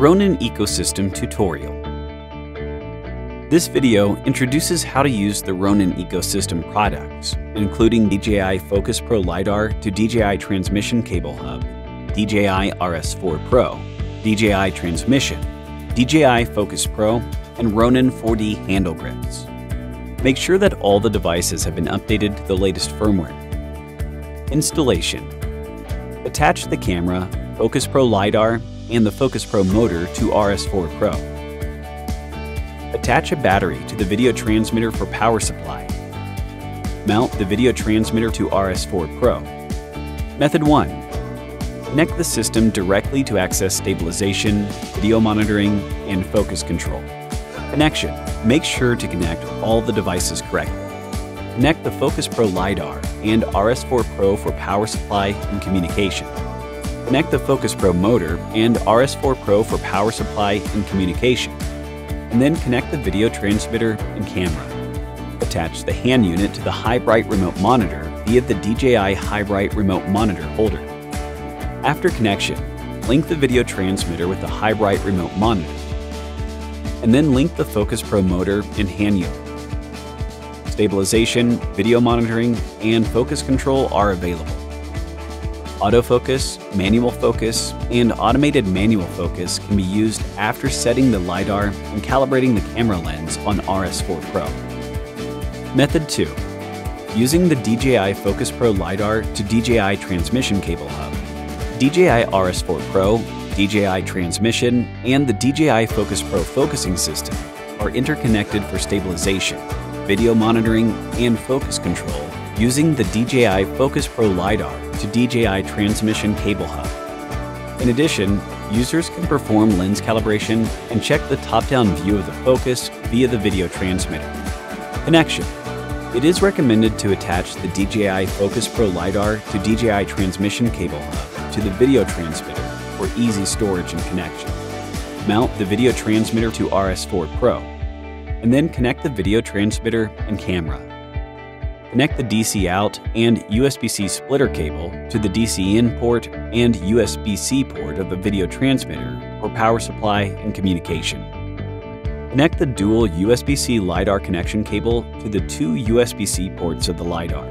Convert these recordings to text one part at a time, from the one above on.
Ronin Ecosystem Tutorial. This video introduces how to use the Ronin Ecosystem products, including DJI Focus Pro LiDAR to DJI Transmission Cable Hub, DJI RS4 Pro, DJI Transmission, DJI Focus Pro, and Ronin 4D handle grips. Make sure that all the devices have been updated to the latest firmware. Installation Attach the camera, Focus Pro LiDAR, and the Focus Pro motor to RS4 Pro. Attach a battery to the video transmitter for power supply. Mount the video transmitter to RS4 Pro. Method 1. Connect the system directly to access stabilization, video monitoring, and focus control. Connection. Make sure to connect all the devices correctly. Connect the Focus Pro LiDAR and RS4 Pro for power supply and communication. Connect the Focus Pro motor and RS4 Pro for power supply and communication. And then connect the video transmitter and camera. Attach the hand unit to the High-Bright remote monitor via the DJI High-Bright remote monitor holder. After connection, link the video transmitter with the High-Bright remote monitor. And then link the Focus Pro motor and hand unit stabilization, video monitoring, and focus control are available. Autofocus, manual focus, and automated manual focus can be used after setting the LiDAR and calibrating the camera lens on RS4 Pro. Method 2. Using the DJI Focus Pro LiDAR to DJI Transmission Cable Hub, DJI RS4 Pro, DJI Transmission, and the DJI Focus Pro focusing system are interconnected for stabilization video monitoring, and focus control using the DJI Focus Pro LiDAR to DJI Transmission Cable Hub. In addition, users can perform lens calibration and check the top-down view of the focus via the video transmitter. Connection. It is recommended to attach the DJI Focus Pro LiDAR to DJI Transmission Cable Hub to the video transmitter for easy storage and connection. Mount the video transmitter to RS4 Pro and then connect the video transmitter and camera. Connect the DC out and USB-C splitter cable to the DC in port and USB-C port of the video transmitter for power supply and communication. Connect the dual USB-C LiDAR connection cable to the two USB-C ports of the LiDAR.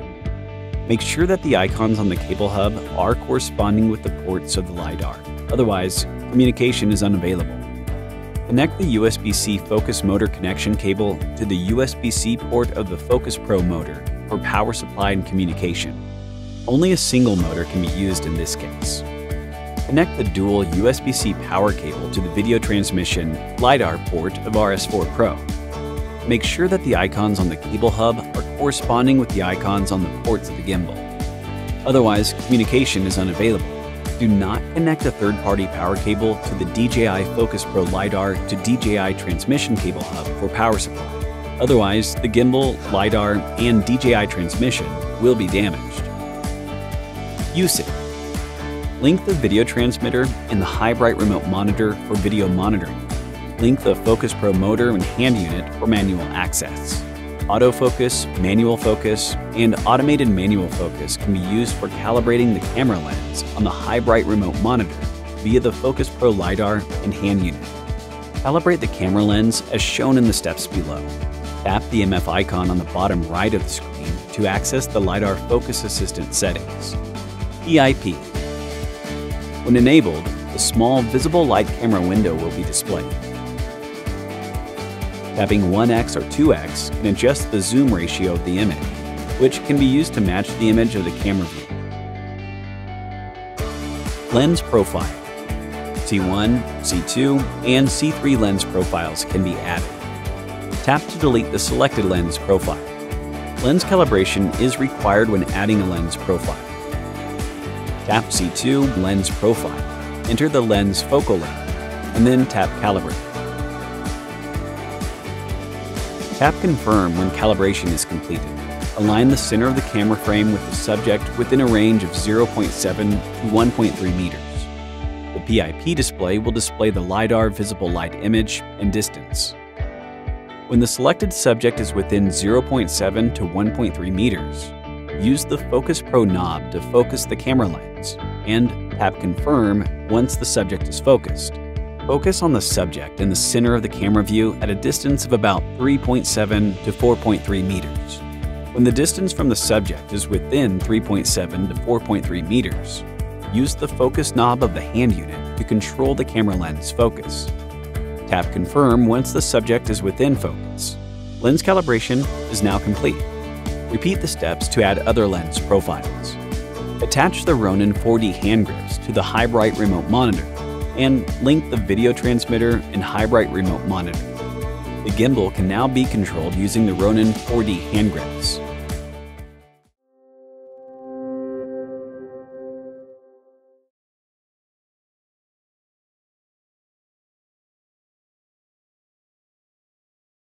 Make sure that the icons on the cable hub are corresponding with the ports of the LiDAR, otherwise communication is unavailable. Connect the USB-C focus motor connection cable to the USB-C port of the Focus Pro motor for power supply and communication. Only a single motor can be used in this case. Connect the dual USB-C power cable to the video transmission LiDAR port of RS4 Pro. Make sure that the icons on the cable hub are corresponding with the icons on the ports of the gimbal. Otherwise, communication is unavailable do not connect a third-party power cable to the DJI Focus Pro LiDAR to DJI Transmission Cable Hub for power supply. Otherwise, the gimbal, LiDAR, and DJI transmission will be damaged. USIG. Length of video transmitter and the High-Bright remote monitor for video monitoring. Length of Focus Pro motor and hand unit for manual access. Autofocus, manual focus, and automated manual focus can be used for calibrating the camera lens on the High-Bright remote monitor via the Focus Pro LiDAR and hand unit. Calibrate the camera lens as shown in the steps below. Tap the MF icon on the bottom right of the screen to access the LiDAR Focus Assistant settings. PIP. When enabled, the small visible light camera window will be displayed. Tapping 1x or 2x can adjust the zoom ratio of the image, which can be used to match the image of the camera view. Lens profile. C1, C2, and C3 lens profiles can be added. Tap to delete the selected lens profile. Lens calibration is required when adding a lens profile. Tap C2 Lens Profile. Enter the lens focal length, and then tap Calibrate. Tap Confirm when calibration is completed. Align the center of the camera frame with the subject within a range of 0.7 to 1.3 meters. The PIP display will display the LiDAR visible light image and distance. When the selected subject is within 0.7 to 1.3 meters, use the Focus Pro knob to focus the camera lens, and tap Confirm once the subject is focused. Focus on the subject in the center of the camera view at a distance of about 3.7 to 4.3 meters. When the distance from the subject is within 3.7 to 4.3 meters, use the focus knob of the hand unit to control the camera lens focus. Tap Confirm once the subject is within focus. Lens calibration is now complete. Repeat the steps to add other lens profiles. Attach the Ronin 4D hand grips to the High-Bright remote monitor and link the video transmitter and High-Bright remote monitor. The gimbal can now be controlled using the Ronin 4D hand grips.